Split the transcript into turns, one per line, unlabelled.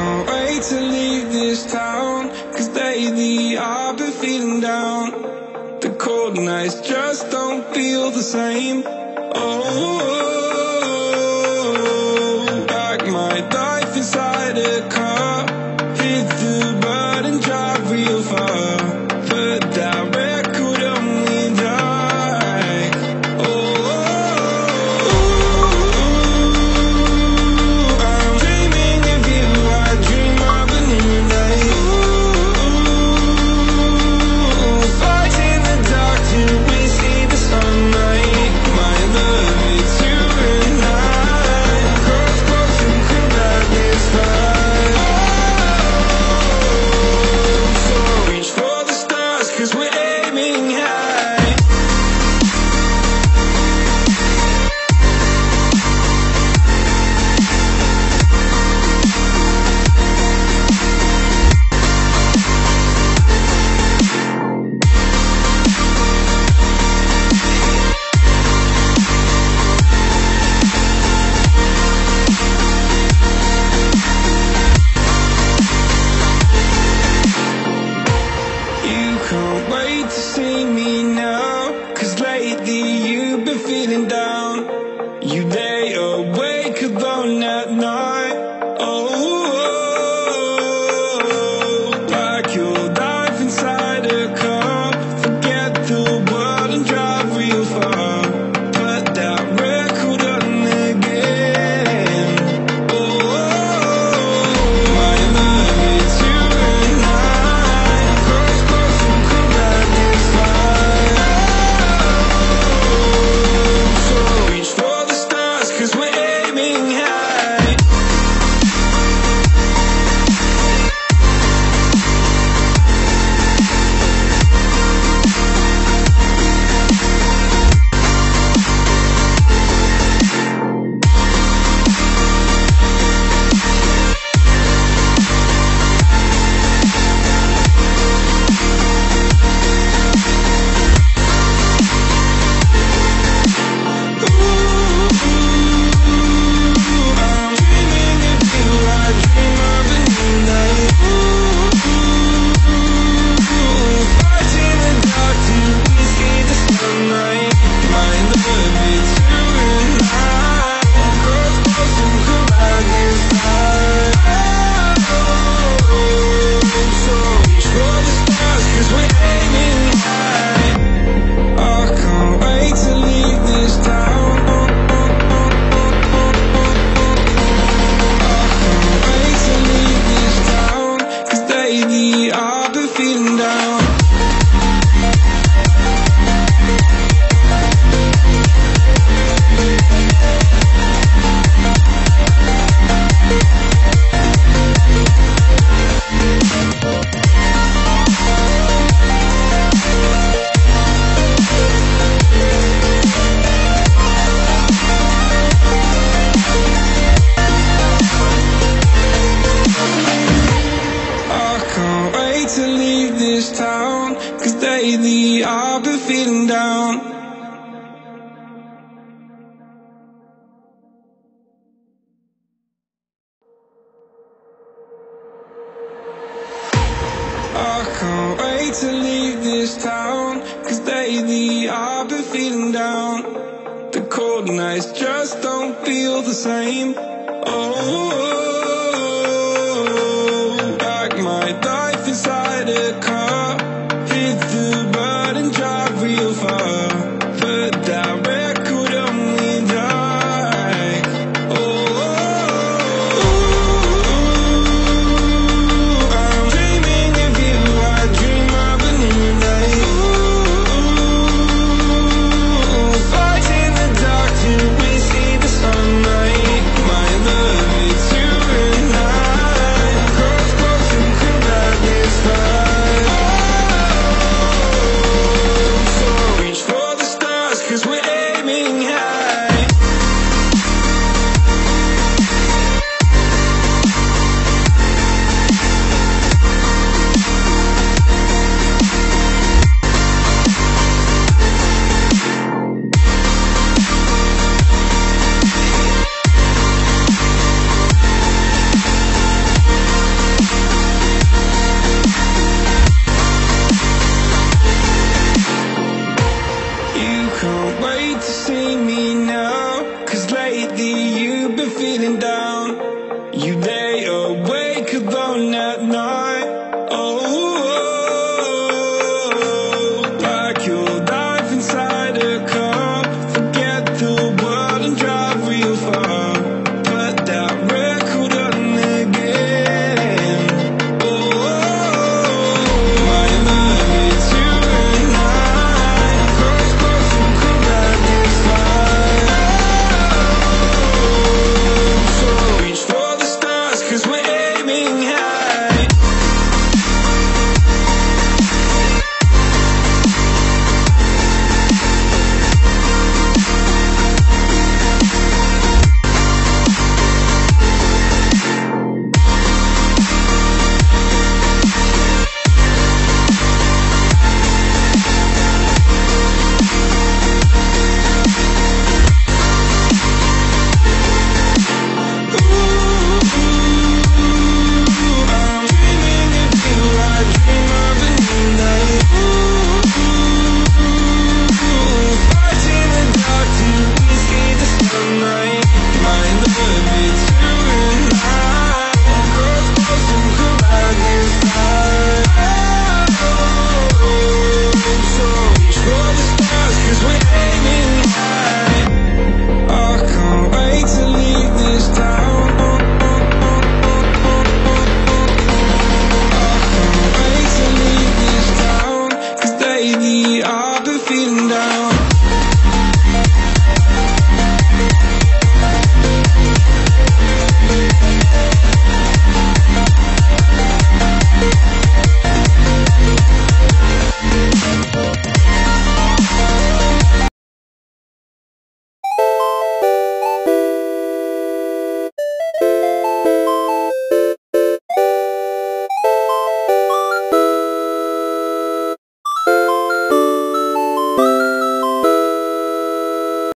Can't wait to leave this town Cause lately I've been feeling down. The cold nights just don't feel the same. Oh, like my life inside a car Hit the button, drive real far afraid to leave this town Cause baby I've been feeling down. The cold nights just don't feel the same. Oh lately you've been feeling down. You there?